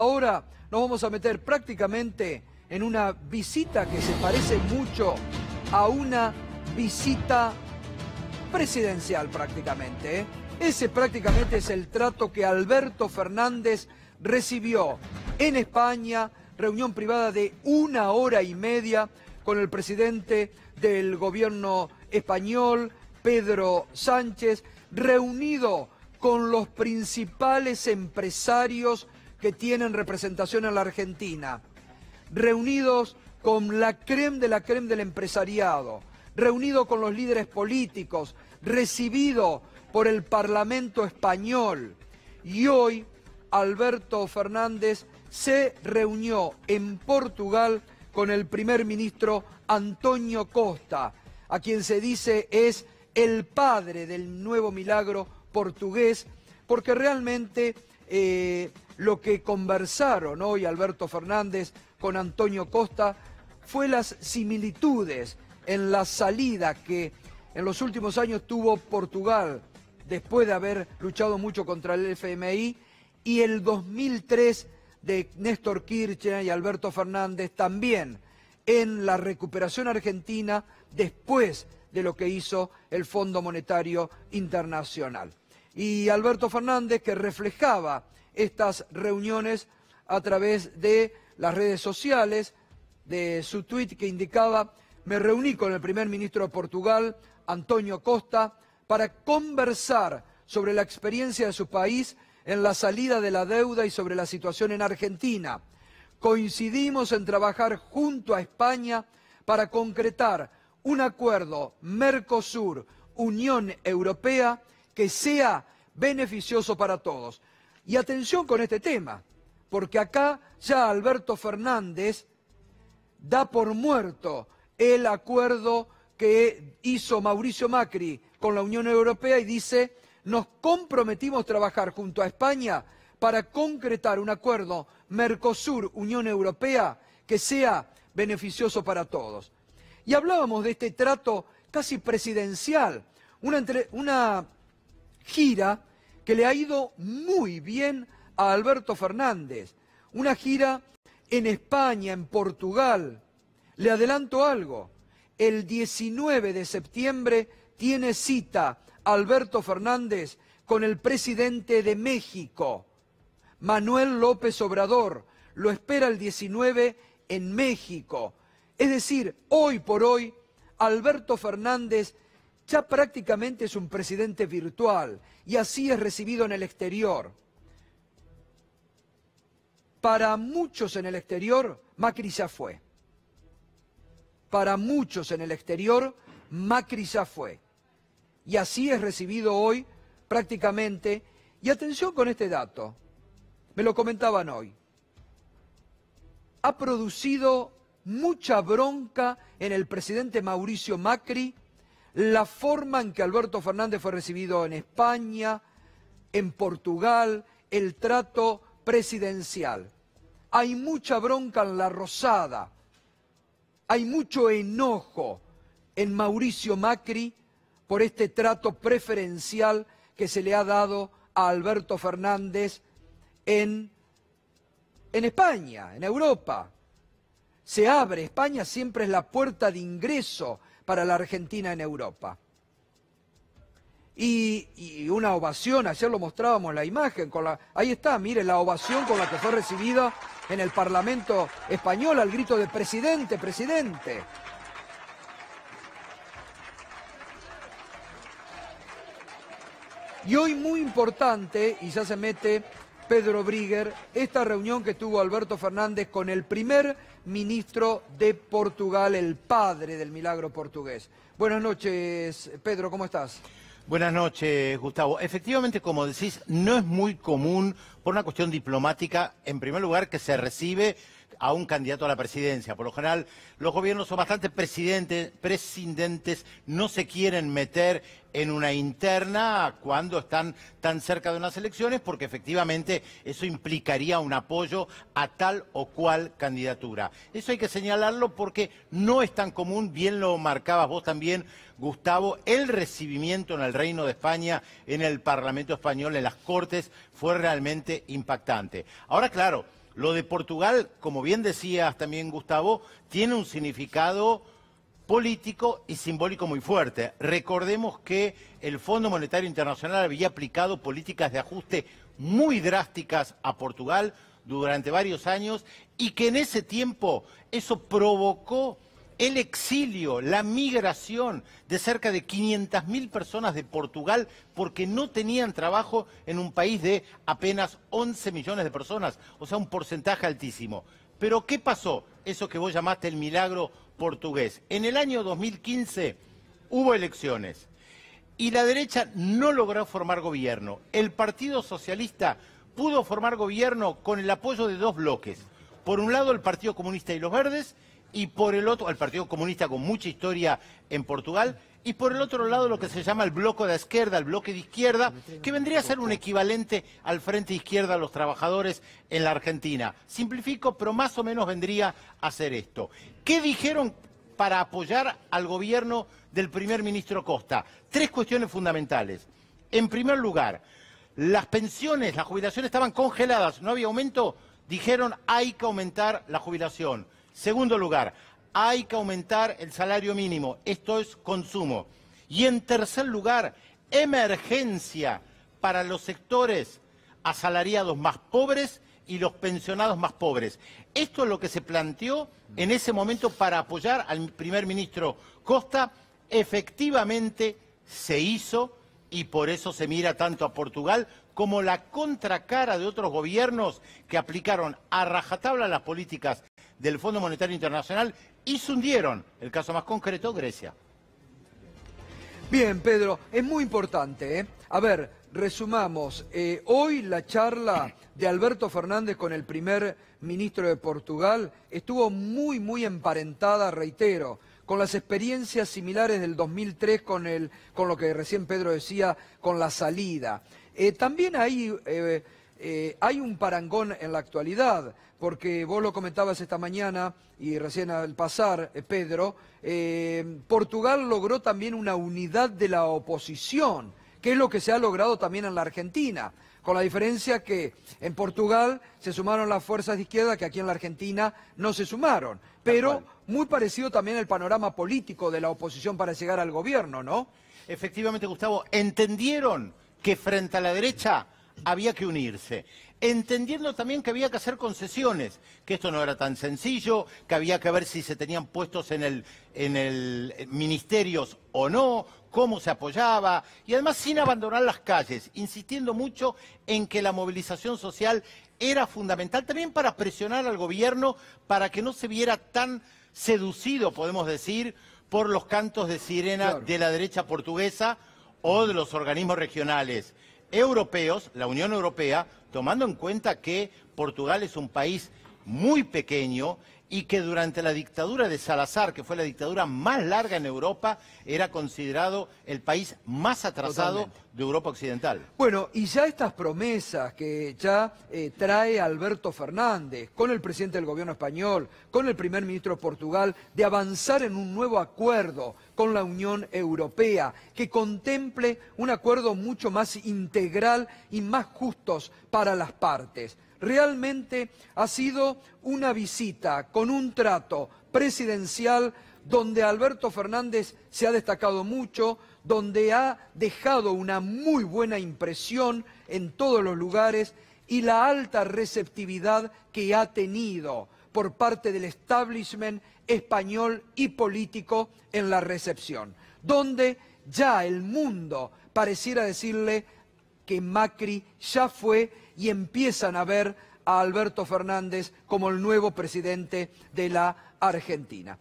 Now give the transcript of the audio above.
Ahora nos vamos a meter prácticamente en una visita que se parece mucho a una visita presidencial prácticamente. ¿eh? Ese prácticamente es el trato que Alberto Fernández recibió en España, reunión privada de una hora y media con el presidente del gobierno español, Pedro Sánchez, reunido con los principales empresarios que tienen representación en la Argentina, reunidos con la creme de la creme del empresariado, reunido con los líderes políticos, recibido por el Parlamento español. Y hoy Alberto Fernández se reunió en Portugal con el primer ministro Antonio Costa, a quien se dice es el padre del nuevo milagro portugués, porque realmente eh, lo que conversaron hoy Alberto Fernández con Antonio Costa fue las similitudes en la salida que en los últimos años tuvo Portugal después de haber luchado mucho contra el FMI y el 2003 de Néstor Kirchner y Alberto Fernández también en la recuperación argentina después de lo que hizo el Fondo Monetario Internacional. Y Alberto Fernández que reflejaba estas reuniones a través de las redes sociales, de su tuit que indicaba, me reuní con el primer ministro de Portugal, Antonio Costa, para conversar sobre la experiencia de su país en la salida de la deuda y sobre la situación en Argentina. Coincidimos en trabajar junto a España para concretar un acuerdo Mercosur-Unión Europea que sea beneficioso para todos. Y atención con este tema, porque acá ya Alberto Fernández da por muerto el acuerdo que hizo Mauricio Macri con la Unión Europea y dice, nos comprometimos a trabajar junto a España para concretar un acuerdo Mercosur-Unión Europea que sea beneficioso para todos. Y hablábamos de este trato casi presidencial, una, una gira que le ha ido muy bien a Alberto Fernández, una gira en España, en Portugal. Le adelanto algo, el 19 de septiembre tiene cita Alberto Fernández con el presidente de México, Manuel López Obrador. Lo espera el 19 en México. Es decir, hoy por hoy, Alberto Fernández ya prácticamente es un presidente virtual y así es recibido en el exterior. Para muchos en el exterior, Macri ya fue. Para muchos en el exterior, Macri ya fue y así es recibido hoy prácticamente. Y atención con este dato, me lo comentaban hoy. Ha producido mucha bronca en el presidente Mauricio Macri la forma en que Alberto Fernández fue recibido en España, en Portugal, el trato presidencial. Hay mucha bronca en la Rosada, hay mucho enojo en Mauricio Macri por este trato preferencial que se le ha dado a Alberto Fernández en, en España, en Europa. Se abre, España siempre es la puerta de ingreso para la Argentina en Europa. Y, una ovación, ayer lo mostrábamos la imagen, con la, ahí está, mire la ovación con la que fue recibida en el Parlamento español al grito de presidente, presidente. Y hoy muy importante, y ya se mete Pedro Brigger, esta reunión que tuvo Alberto Fernández con el primer ministro de Portugal, el padre del milagro portugués. Buenas noches, Pedro, ¿cómo estás? Buenas noches, Gustavo. Efectivamente, como decís, no es muy común, por una cuestión diplomática, en primer lugar, que se recibe a un candidato a la presidencia. Por lo general, los gobiernos son bastante presidentes, presidentes, no se quieren meter en una interna cuando están tan cerca de unas elecciones, porque efectivamente eso implicaría un apoyo a tal o cual candidatura. Eso hay que señalarlo porque no es tan común, bien lo marcabas vos también, Gustavo, el recibimiento en el Reino de España, en el Parlamento español, en las Cortes, fue realmente impactante. Ahora, claro, Lo de Portugal, como bien decías también Gustavo, tiene un significado político y simbólico muy fuerte. Recordemos que el Fondo Monetario Internacional había aplicado políticas de ajuste muy drásticas a Portugal durante varios años y que en ese tiempo eso provocó el exilio, la migración de cerca de 500.000 personas de Portugal porque no tenían trabajo en un país de apenas 11 millones de personas, o sea, un porcentaje altísimo. Pero ¿qué pasó? Eso que vos llamaste el milagro portugués. En el año 2015 hubo elecciones y la derecha no logró formar gobierno. El Partido Socialista pudo formar gobierno con el apoyo de dos bloques. Por un lado el Partido Comunista y los Verdes y por el otro, el Partido Comunista con mucha historia en Portugal, y por el otro lado lo que se llama el bloque de izquierda, el bloque de izquierda, que vendría a ser un equivalente al Frente Izquierda a los trabajadores en la Argentina. Simplifico, pero más o menos vendría a ser esto. ¿Qué dijeron para apoyar al gobierno del primer ministro Costa? Tres cuestiones fundamentales. En primer lugar, las pensiones, las jubilaciones estaban congeladas, no había aumento, dijeron hay que aumentar la jubilación. Segundo lugar, hay que aumentar el salario mínimo, esto es consumo. Y en tercer lugar, emergencia para los sectores asalariados más pobres y los pensionados más pobres. Esto es lo que se planteó en ese momento para apoyar al primer ministro Costa. Efectivamente se hizo y por eso se mira tanto a Portugal como la contracara de otros gobiernos que aplicaron a rajatabla las políticas del Fondo Monetario Internacional y se hundieron. El caso más concreto, Grecia. Bien, Pedro, es muy importante. ¿eh? A ver, resumamos. Eh, hoy la charla de Alberto Fernández con el primer ministro de Portugal estuvo muy, muy emparentada, reitero, con las experiencias similares del 2003 con, el, con lo que recién Pedro decía, con la salida. Eh, también hay, hay un parangón en la actualidad porque vos lo comentabas esta mañana y recién al pasar, eh, Pedro, eh, Portugal logró también una unidad de la oposición, que es lo que se ha logrado también en la Argentina, con la diferencia que en Portugal se sumaron las fuerzas de izquierda que aquí en la Argentina no se sumaron, pero muy parecido también el panorama político de la oposición para llegar al gobierno, ¿no? Efectivamente, Gustavo, entendieron que frente a la derecha había que unirse, entendiendo también que había que hacer concesiones, que esto no era tan sencillo, que había que ver si se tenían puestos en el, en el eh, ministerios o no, cómo se apoyaba, y además sin abandonar las calles, insistiendo mucho en que la movilización social era fundamental también para presionar al gobierno para que no se viera tan seducido, podemos decir, por los cantos de sirena de la derecha portuguesa o de los organismos regionales europeos, la Unión Europea, tomando en cuenta que Portugal es un país muy pequeño y que durante la dictadura de Salazar, que fue la dictadura más larga en Europa, era considerado el país más atrasado de Europa Occidental. Bueno, y ya estas promesas que ya eh, trae Alberto Fernández con el presidente del gobierno español, con el primer ministro de Portugal, de avanzar en un nuevo acuerdo con la Unión Europea, que contemple un acuerdo mucho más integral y más justos para las partes. Realmente ha sido una visita con un trato presidencial donde Alberto Fernández se ha destacado mucho, donde ha dejado una muy buena impresión en todos los lugares y la alta receptividad que ha tenido por parte del establishment español y político en la recepción, donde ya el mundo pareciera decirle que Macri ya fue y empiezan a ver a Alberto Fernández como el nuevo presidente de la Argentina.